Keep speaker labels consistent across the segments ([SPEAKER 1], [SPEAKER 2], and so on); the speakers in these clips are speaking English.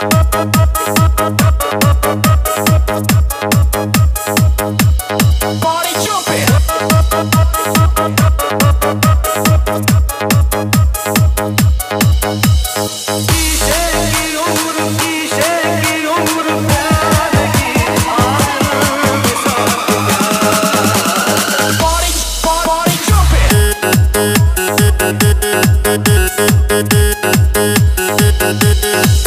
[SPEAKER 1] Party jumping.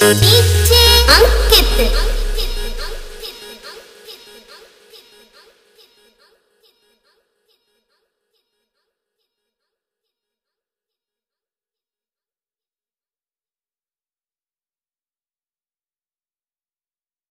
[SPEAKER 1] 빛의 안개들